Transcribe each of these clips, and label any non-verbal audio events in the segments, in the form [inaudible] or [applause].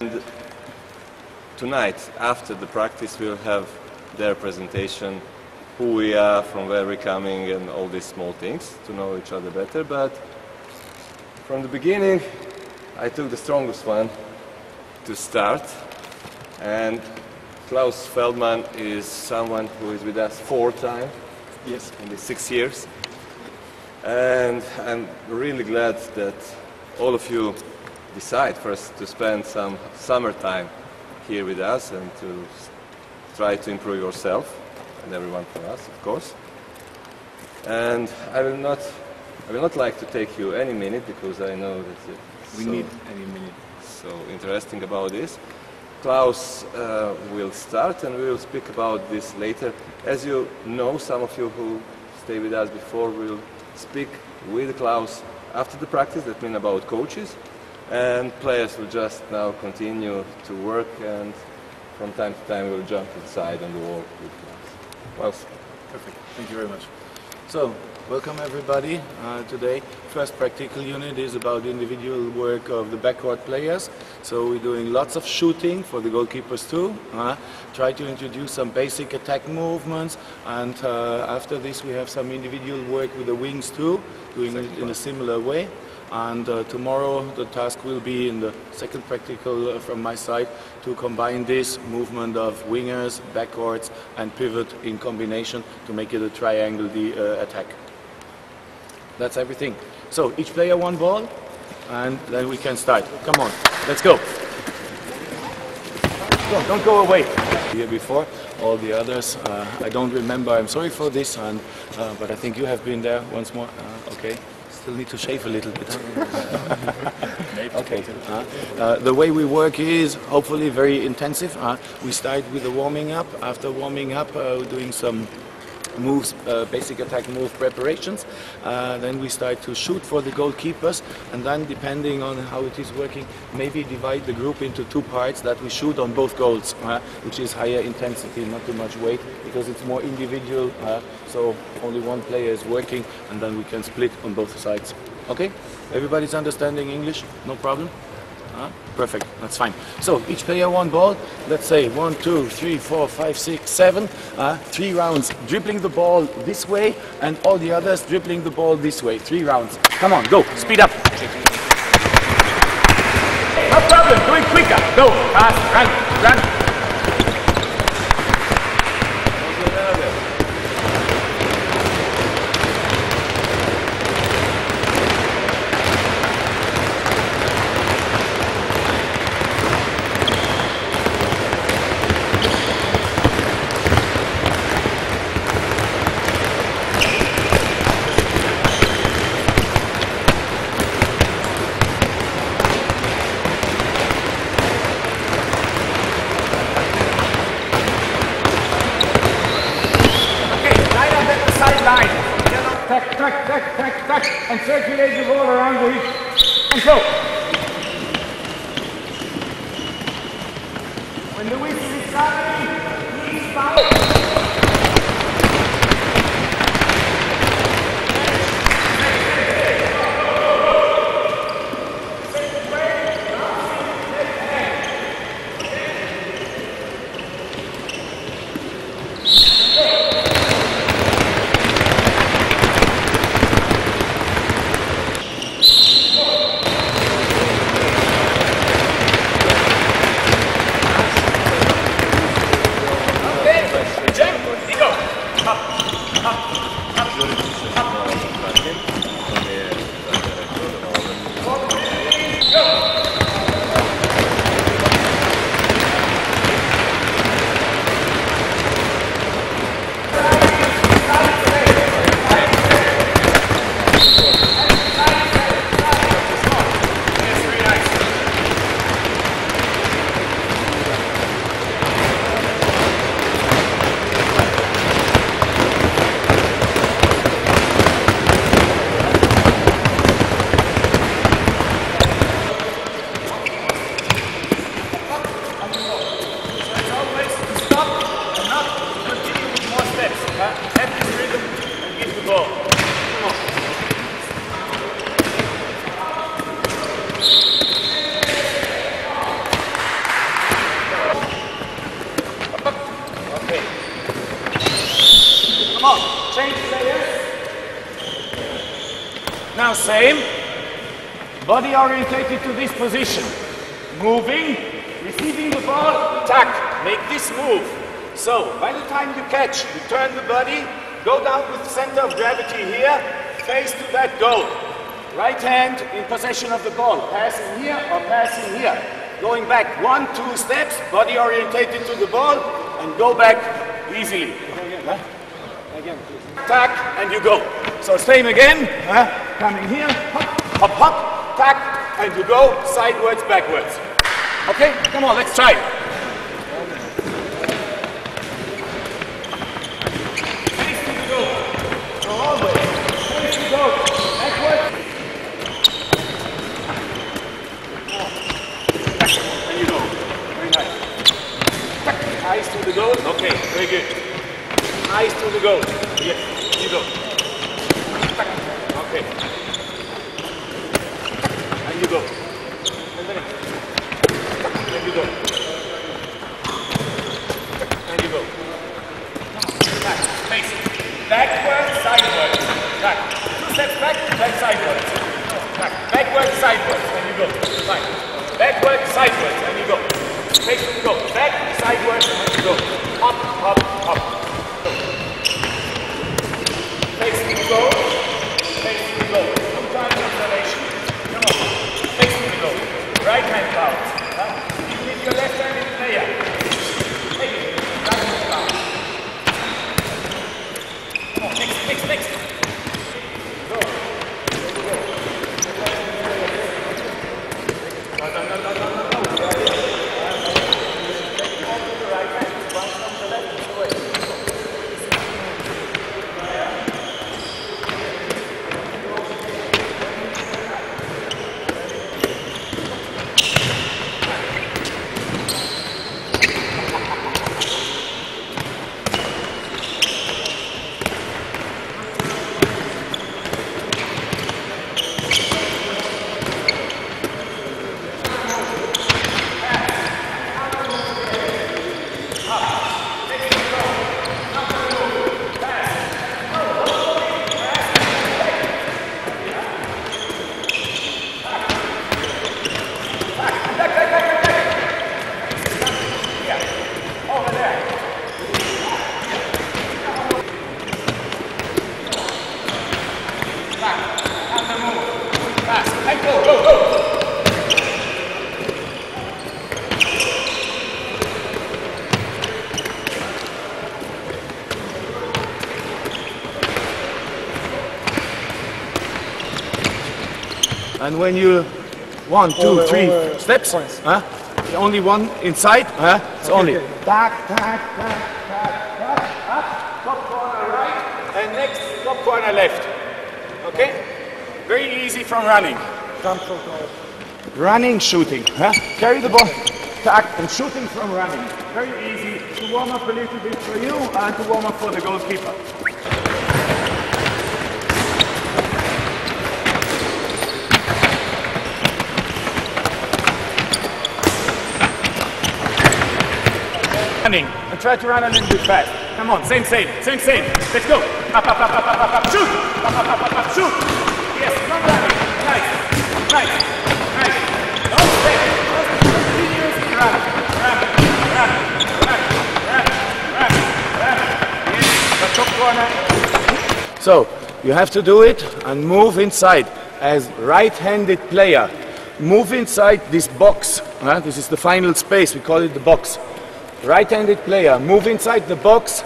And tonight, after the practice, we'll have their presentation, who we are, from where we're coming, and all these small things to know each other better. But from the beginning, I took the strongest one to start, and Klaus Feldmann is someone who is with us four times. Yes, in the six years. And I'm really glad that all of you decide first to spend some summertime here with us and to try to improve yourself and everyone from us, of course. And I will not, I will not like to take you any minute because I know that it's We so, need any minute. so interesting about this. Klaus uh, will start and we will speak about this later. As you know, some of you who stay with us before will speak with Klaus after the practice, that means about coaches. And players will just now continue to work and from time to time we'll jump inside on the wall with Klaus. Well, Perfect. Thank you very much. So, welcome everybody. Uh, today, first practical unit is about the individual work of the backcourt players. So we're doing lots of shooting for the goalkeepers too. Uh, try to introduce some basic attack movements, and uh, after this we have some individual work with the wings too, doing it in a similar way. And uh, tomorrow the task will be in the second practical uh, from my side to combine this movement of wingers, backcourts and pivot in combination to make it a triangle the, uh, attack. That's everything. So each player one ball and then we can start. Come on, let's go. Go, don't go away. Here before, all the others, uh, I don't remember. I'm sorry for this, and, uh, but I think you have been there once more. Uh, okay. Still need to shave a little bit. [laughs] [laughs] okay. Uh, uh, the way we work is hopefully very intensive. Uh, we start with the warming up. After warming up, uh, we're doing some moves, uh, basic attack move preparations. Uh, then we start to shoot for the goalkeepers, and then depending on how it is working, maybe divide the group into two parts that we shoot on both goals, uh, which is higher intensity, not too much weight, because it's more individual. Uh, so only one player is working, and then we can split on both sides. Okay? Everybody's understanding English? No problem. Uh, perfect, that's fine. So each player one ball. Let's say one, two, three, four, five, six, seven. Uh, three rounds dribbling the ball this way, and all the others dribbling the ball this way. Three rounds. Come on, go, speed up. No problem, do it quicker. Go, fast, run, run. And circulate the ball around the reach. And go. When the whistle is sounding, orientated to this position. Moving, receiving the ball, tack. Make this move. So, by the time you catch, you turn the body, go down with center of gravity here, face to that goal. Right hand in possession of the ball, passing here or passing here. Going back one, two steps, body orientated to the ball, and go back easily. Again, again. tack, and you go. So same again, huh? coming here, hop, hop, hop, tack, and you go sideways, backwards. Okay, come on, let's try. Eyes to the goal. Okay, very good. Eyes to the goal. Yes, you go. Okay. And you go. And you go. Tack. You go. Back, face. Backward, sideways. Back. Two steps back, then sideways. Back. Backward, sideways. And you go. Fine. Backward, sideways. And you go. Face go. Back, sideways. And you go. Up, up, up. Face go. Face and go. Two times observation. Come on. Face and go. Right hand bounce. Huh? Even if your left hand is player. Take it. Right hand bounce. Come on, next, next, next. Go. No, no, no, no, no, no, no. Take it to the right hand. Bounce from the left this way. Pass. And go, go, go. And when you one, two, Over- three over steps, points. huh? Only one inside, huh? It's only okay. tack, tack, tack, tack, tack, up, top corner right, and next top corner left. Okay? Very easy from running. Jump. Running, shooting. Huh? Carry the ball, tack, and shooting from running. Very easy to warm up a little bit for you and to warm up for the goalkeeper. Running and try to run a little bit fast. Come on, same, same, same, same. Let's go. Up, up, up, up, up, up, up. Shoot. Up, up, up, up, up. Shoot. Yes, come running. Nice, nice, nice. Yes, the top corner. So you have to do it and move inside as right-handed player. Move inside this box. This is the final space. We call it the box. Right-handed player, move inside the box,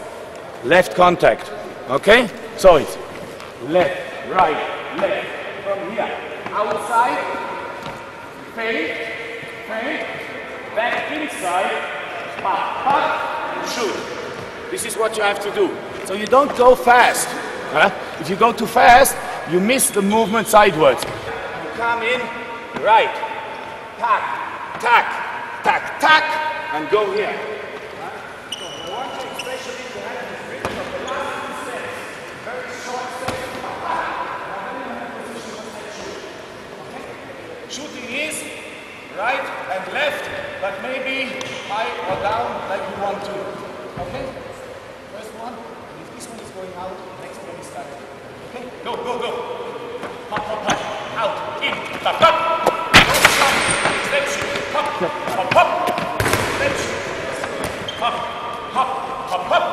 left contact. Okay? So it's left, right, left, from here. Outside, fade, fade, back inside, pop, pop, shoot. This is what you have to do. So you don't go fast. huh? If you go too fast, you miss the movement sideways. You come in, right, tack, tack, tack, tack, and go here. Right and left, but maybe high or down like you want to. Okay? First one, and if this one is going out, next one is starting. Okay? Go, go, go. Hop, hop, hop. out, in, tap, tap. Step shift, hop, hop, hop. Step shift, hop, hop,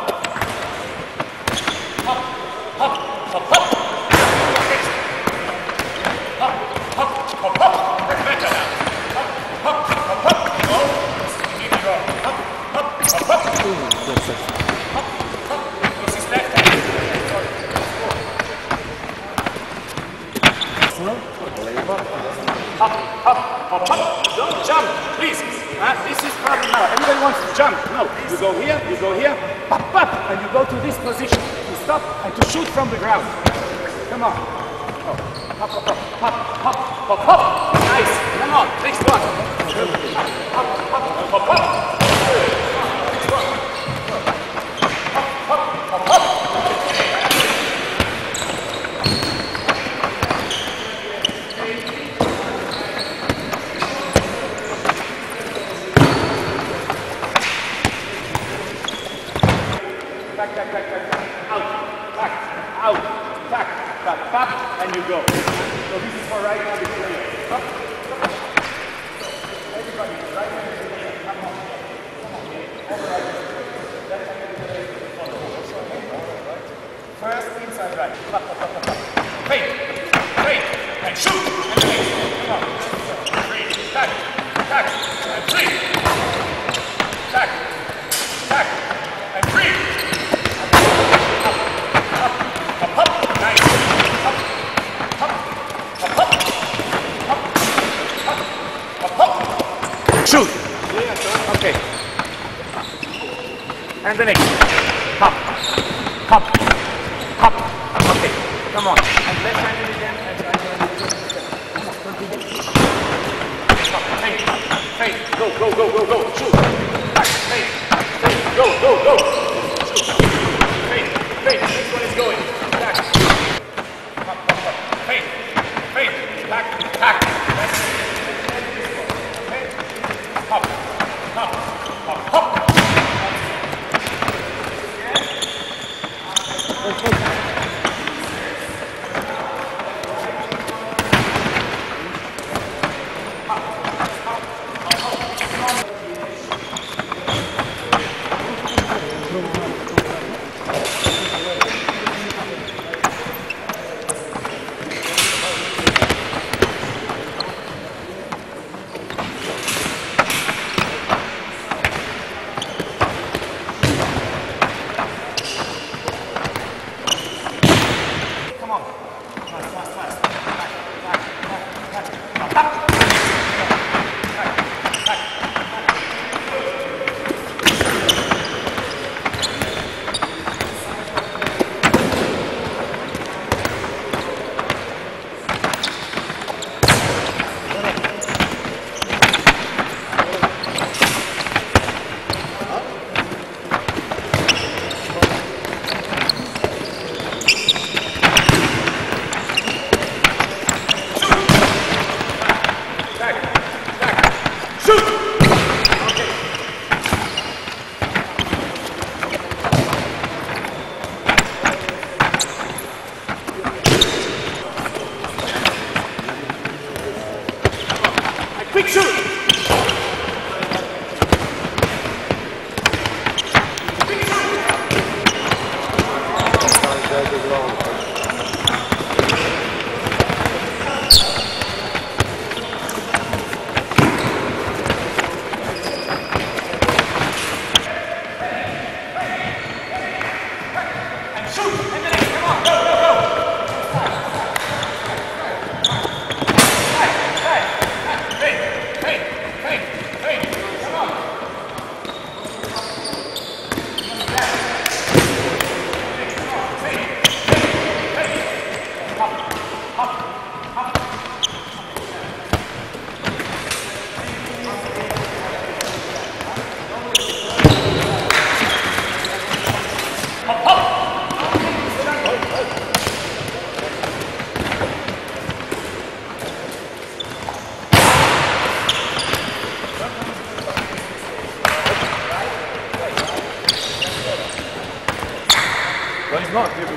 It's not.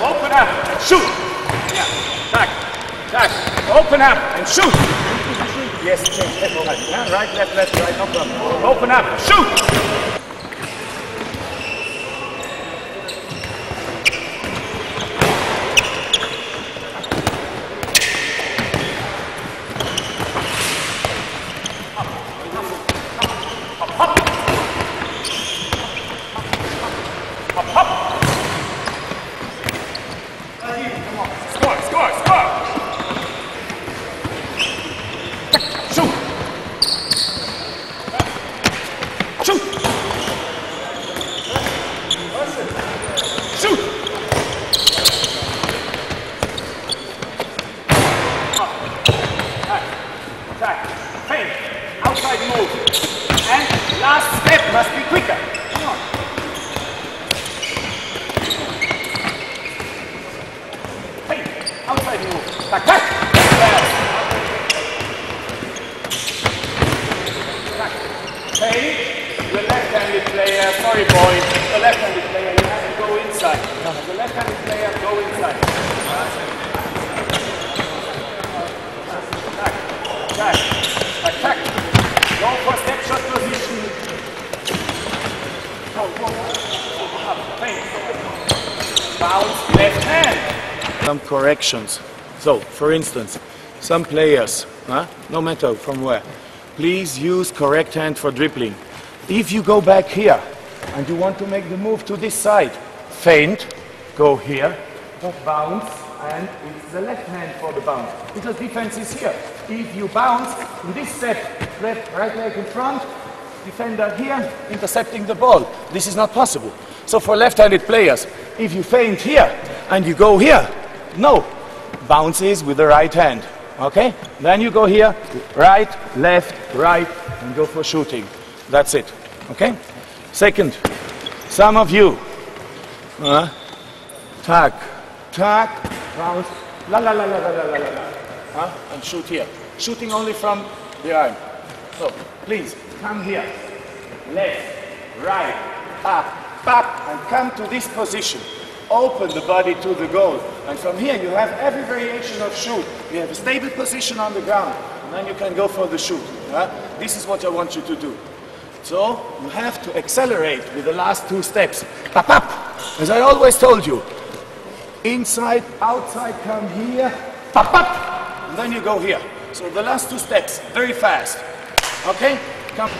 Open up and shoot. Yeah. Tack. Tack. Open up and shoot. Yes, change. Right. Right, left, left, right. No problem. Open up. Shoot. Score, score, score. Shoot. Shoot. Shoot. Attack. Attack. Feint. Outside move. And last step must be quicker. Come on. Feint. Outside move. Attack. Attack. Attack. Feint. The left-handed player, sorry boy, the left-handed player, you have to go inside. The left-handed player, go inside. Attack. Attack. Attack. Go for step shot position. Go, go. Up. Bounce left hand. some corrections. So, for instance, some players, huh, no matter from where, please use correct hand for dribbling. If you go back here and you want to make the move to this side, feint, go here, bounce, and it's the left hand for the bounce. Because defense is here. If you bounce in this step, left, right leg in front, defender here, intercepting the ball. This is not possible. So for left-handed players, if you feint here and you go here, no, bounces with the right hand. Okay? Then you go here, right, left, right, and go for shooting. That's it. Okay? Second, some of you, uh, tag, tag, bounce, la la la la la la la la, la, huh? and shoot here. Shooting only from the arm. So please come here, left, right, up, up, and come to this position. Open the body to the goal, and from here you have every variation of shoot. You have a stable position on the ground, and then you can go for the shoot. huh? This is what I want you to do. So you have to accelerate with the last two steps. Pop up, as I always told you. Inside, outside, come here, pop up, and then you go here. So the last two steps, very fast. Okay? Come.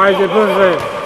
Ai, depois vem.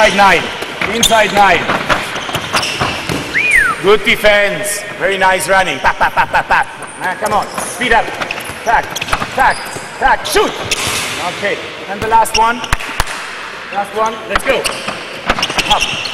Inside nine. Inside nine. Good defense. Very nice running. Pap, pap, pap, pap. Ah, come on. Speed up. Tack, tack, tack. Shoot. Okay. And the last one. Last one. Let's go. Hop.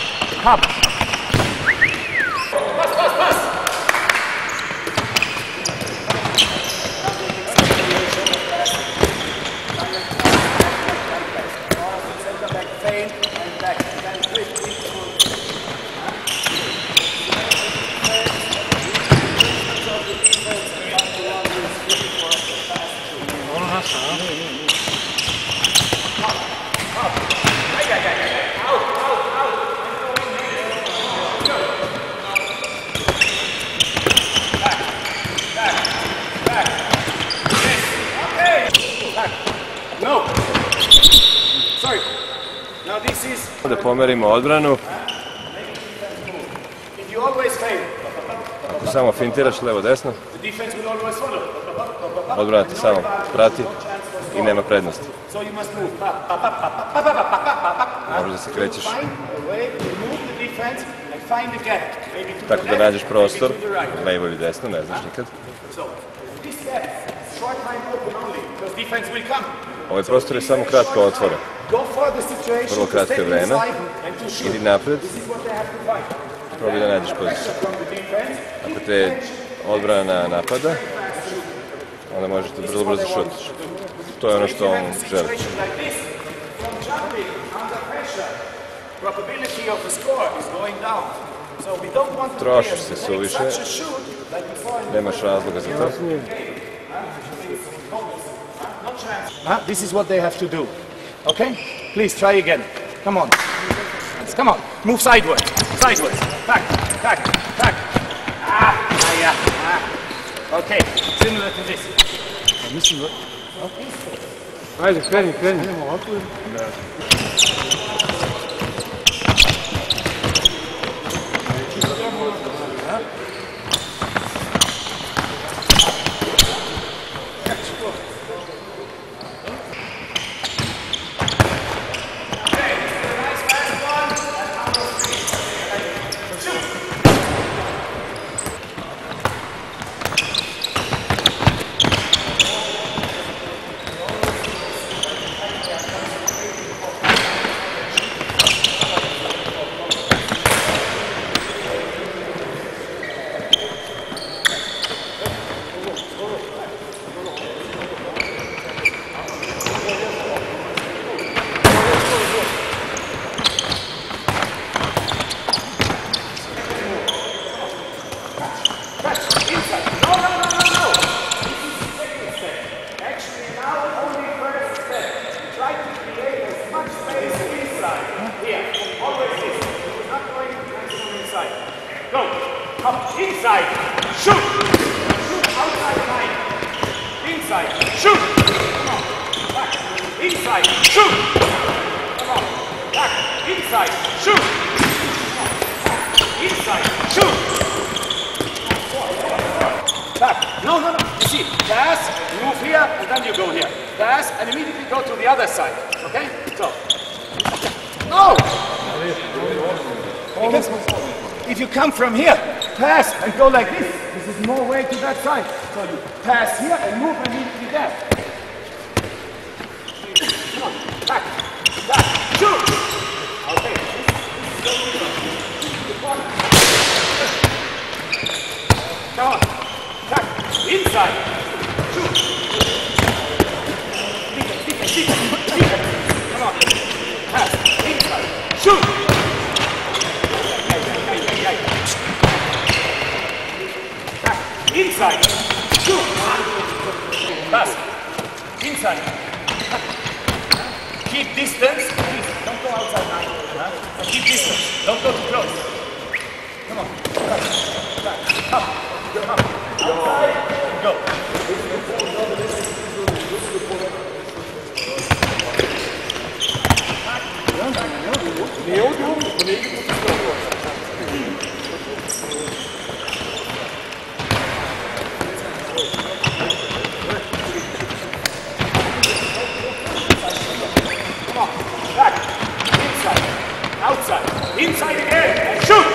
da pomerimo odbranu. Ako samo fintiraš levo desno, odbrana te samo prati i nema prednosti. Možeš da se krećeš. Tako da nađeš prostor, levo ili desno, ne znaš nikad. Ovaj prostor je samo kratko otvoren. Vrlo kratko je vremena. Idi napred. Probaj da nađeš poziciju. Ako te odbrana napada, onda možete brzo brzo šutiš. To je ono što on želi. Trošiš se suviše, nemaš razloga za to. This is what they have to do. Okay? Please try again. Come on. Come on. Move sideways. Sideways. Back. Back. Back. Ah. ah yeah. Ah. Okay. Similar to this. Ajde, kreni, kreni. Actually, now only first step. Try to create as much space inside. Here. Always this. Not going maximum inside. Go. Come. Inside. Shoot. Shoot outside line. Inside. Shoot. Come on. Back. Inside. Shoot. Come on. Back. Inside. Shoot. Come on. Back. Inside. Shoot. Back. No, no, no. You see, pass, move here, and then you go here. Pass, and immediately go to the other side. Okay? So. No! Because if you come from here, pass, and go like this, this is more way to that side. So you pass here and move immediately there. Come on. Back. Back. Shoot! Okay. Come on. Back. Inside. Shoot. Deep, deep, deep, deep. Come on. Pass. Inside. Shoot. Ay, ay, ay, ay, ay. Back. Inside. Shoot. Pass. Inside. Keep distance. Please, don't go outside now. Huh? Keep distance. Don't go too close. Come on. Back. Back. Up. Outside. Inside again. And shoot.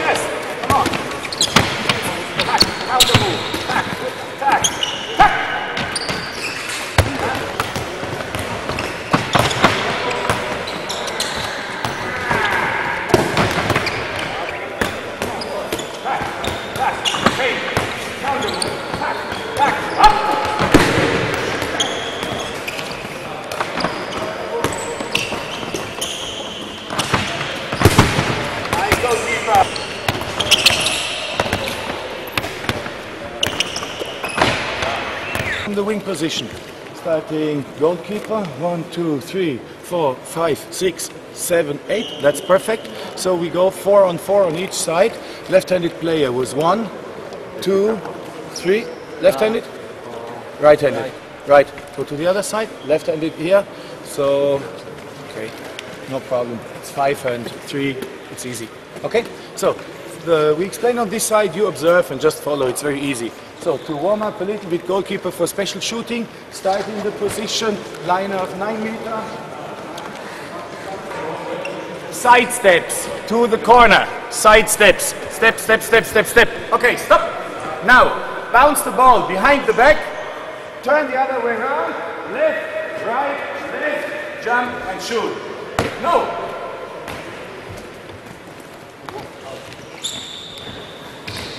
Yes. Come on. Back. Counter move. Back. Back. Back. Back. Back. Hey. Counter move. Back. Back. Up. I go deeper. From the wing position, starting goalkeeper, one, two, three, four, five, six, seven, eight. That's perfect. So we go four on four on each side. Left-handed player was one, two, three. Left-handed, right-handed, right. Go to the other side. Left-handed here, So, okay, no problem. It's five and three. It's easy. Okay. So, the, we explain on this side. You observe and just follow. It's very easy. So to warm up a little bit, goalkeeper for special shooting, start in the position, line of nine meter. Side steps to the corner. Side steps. Step, step, step, step, step. Okay, stop. Now, bounce the ball behind the back. Turn the other way around. Left, right, left, jump and shoot. No.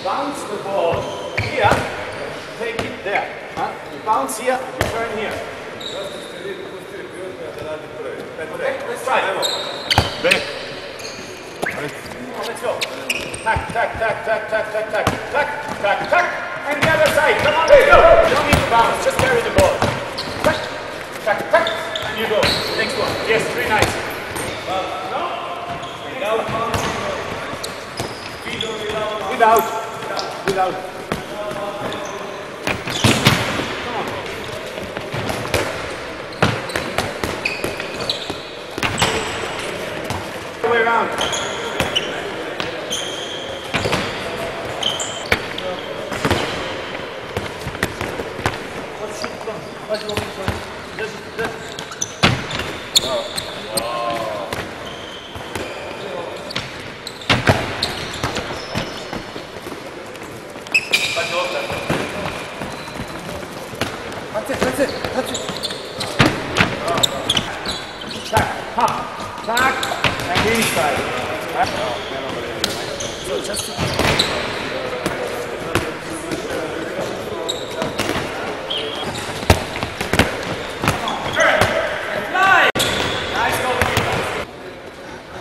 Bounce the ball here. Take it there. Huh? You bounce here, you turn here. Okay, let's try. Back. Let's go. Tack, tack, tack, tack, tack, tack, tack, tack, tack, tack. And the other side. Come on, let's go. You don't need to bounce, just carry the ball. Tack, tack, tack. And you go. Next one. Yes, very nice. No. Without. Without. Without. way around. What's it from? What's it from?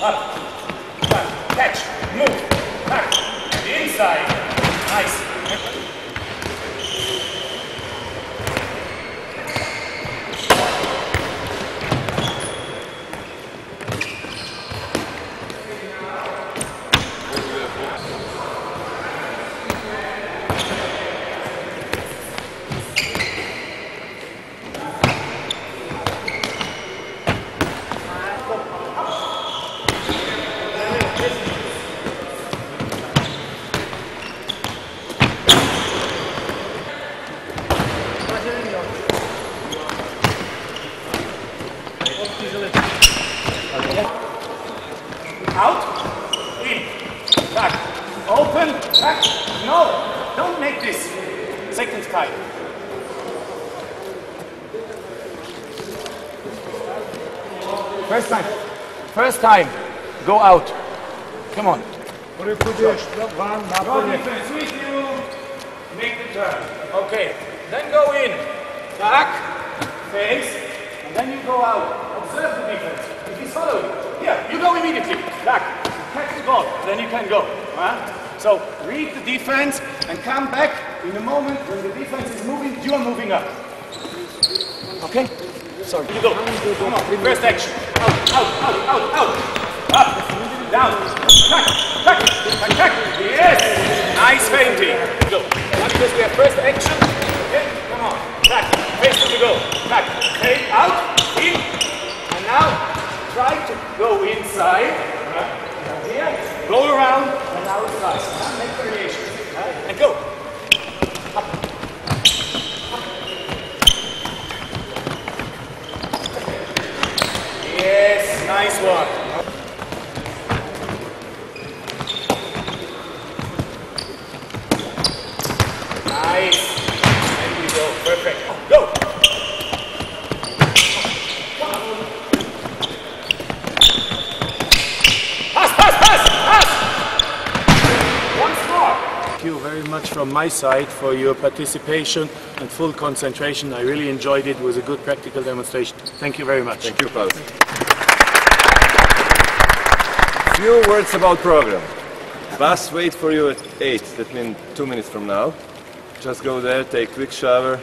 Up, back, catch, move, back, inside. Nice. Out, in, back, open, back. No, don't make this. Second time. First time. First time. Go out. Come on. Go defense with you. Make the turn. Okay. Then go in. Back. Face. And then you go out. Observe the defense. If he's following. Yeah, You go immediately. Back. Catch the ball. Then you can go. Huh? So read the defense and come back in the moment when the defense is moving. You are moving up. Okay? Sorry. You go. Come on. First action. Nice feinting. Go. Now because we have first action. Okay. Come on. Tack. Face to go. Tack. Okay. Out. In. And now try to go inside. Here. Go around and outside. Make variations. Huh? And go. Yes, nice one. Nice. And we Perfect. Go. Pass, pass, pass, pass. Once more. Thank you very much from my side for your participation and full concentration. I really enjoyed it. It was a good practical demonstration. Thank you very much. Thank you, Klaus. Few words about program. Bus wait for you at 8, that means 2 minutes from now. Just go there, take quick shower.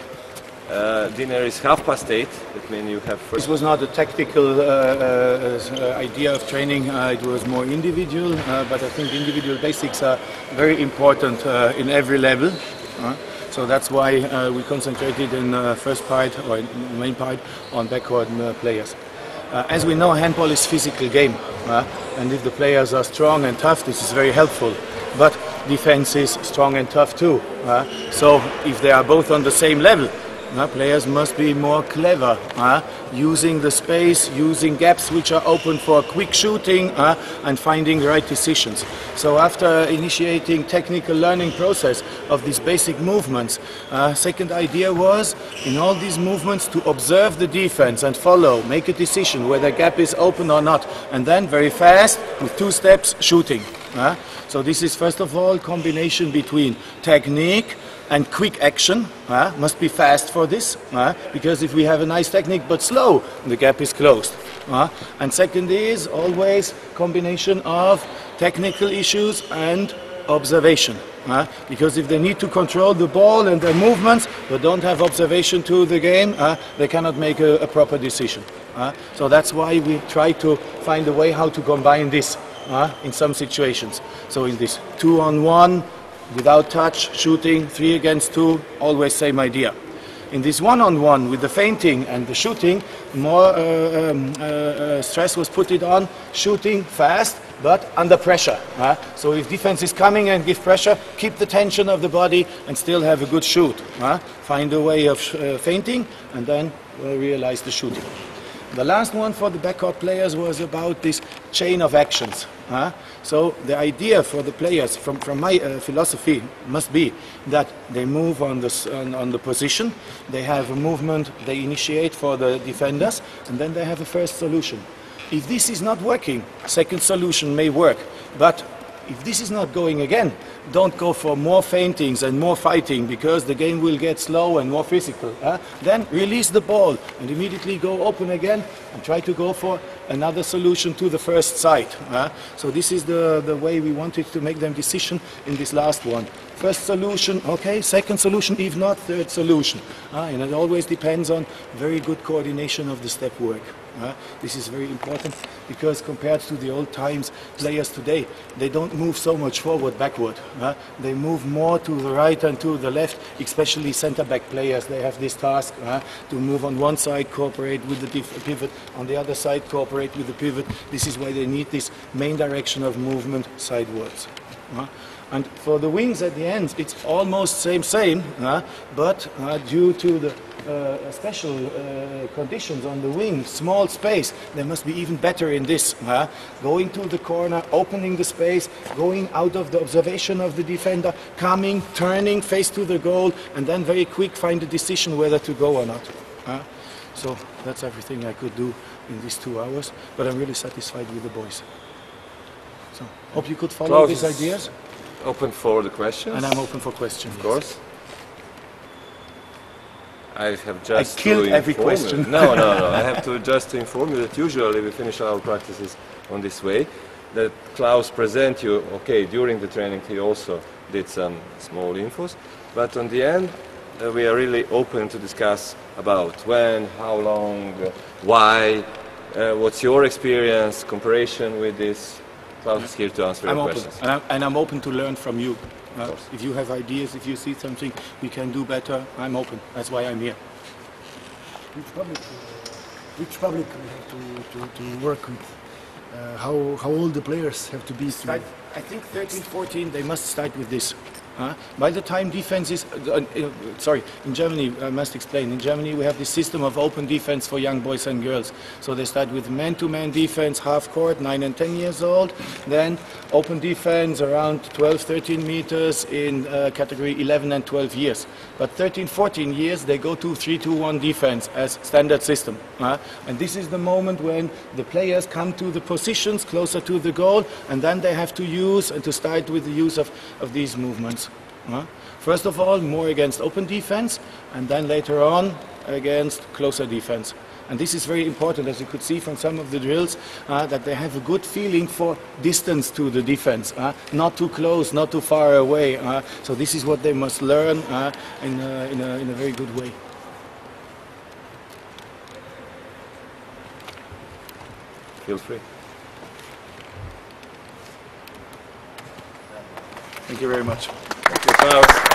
Uh, dinner is half past 8, that means you have This was not a tactical uh, uh, uh, idea of training, uh, it was more individual, but I think individual basics are very important in every level. so that's why uh, we concentrated in uh, first part or in main part on backward uh, players. Uh, as we know, handball is physical game, uh, and if the players are strong and tough, this is very helpful. But defense is strong and tough too. uh, so if they are both on the same level, players must be more clever, uh, using the space, using gaps which are open for quick shooting, uh, and finding the right decisions. So after initiating technical learning process of these basic movements, uh, second idea was in all these movements to observe the defense and follow, make a decision whether gap is open or not, and then very fast with two steps shooting. So this is first of all combination between technique and quick action uh, must be fast for this uh, because if we have a nice technique but slow the gap is closed uh, and second is always combination of technical issues and observation because if they need to control the ball and their movements but don't have observation to the game they cannot make a, a proper decision so that's why we try to find a way how to combine this in some situations. So in this two on one without touch, shooting, three against two, always same idea. In this one-on-one with the feinting and the shooting, more uh, um, uh, uh, stress was put on shooting fast, but under pressure. So if defense is coming and give pressure, keep the tension of the body and still have a good shoot. Find a way of uh, feinting and then uh, realize the shooting. The last one for the backcourt players was about this chain of actions. huh? So the idea for the players, from, from my uh, philosophy, must be that they move on the, on, on the position, they have a movement they initiate for the defenders, and then they have a first solution. If this is not working, second solution may work, but if this is not going again, don't go for more feintings and more fighting because the game will get slow and more physical. huh? Then release the ball and immediately go open again and try to go for another solution to the first side. huh? So this is the, the way we wanted to make them decision in this last one. First solution, okay. Second solution, if not, third solution. huh? And it always depends on very good coordination of the step work. Huh? This is very important because compared to the old times, players today, they don't move so much forward, backward. huh? They move more to the right and to the left, especially center-back players. They have this task huh, to move on one side, cooperate with the pivot, on the other side, cooperate with the pivot. This is why they need this main direction of movement sidewards. And for the wings at the end, it's almost same same, but uh, due to the uh, special uh, conditions on the wing, small space, they must be even better in this. huh? Going to the corner, opening the space, going out of the observation of the defender, coming, turning, face to the goal, and then very quick find a decision whether to go or not. huh? So that's everything I could do in these two hours, but I'm really satisfied with the boys. So hope you could follow Klaus these ideas. Open for the questions. And I'm open for questions. Of course. I have just killed to every inform you- question. No, no, no. [laughs] I have to just inform you that usually we finish our practices on this way. That Klaus present you. Okay, during the training he also did some small infos, but on the end uh, we are really open to discuss about when, how long, uh, why, uh, what's your experience, comparison with this. Klaus is here to answer I'm your open, questions. and I'm, and I'm open to learn from you. Uh, if you have ideas, if you see something we can do better, I'm open. That's why I'm here. which public, which public we have to, to, to work with. Uh, how, how old the players have to be Start, I think 13, 14, they must start with this. Uh, by the time defense is, uh, uh, sorry, in Germany, I must explain, in Germany we have this system of open defense for young boys and girls. So they start with man-to-man defense, half court, 9 and 10 years old, then open defense around 12, 13 meters in uh, category 11 and 12 years. But 13, 14 years, they go to 3-2-1 defense as standard system. uh, and this is the moment when the players come to the positions closer to the goal, and then they have to use and to start with the use of, of these movements. First of all, more against open defense, and then later on against closer defense. And this is very important, as you could see from some of the drills, uh, that they have a good feeling for distance to the defense, uh, not too close, not too far away. Uh, so this is what they must learn uh, in, a, in, a, in a very good way. Feel free. Thank you very much. Thank you, Klaus.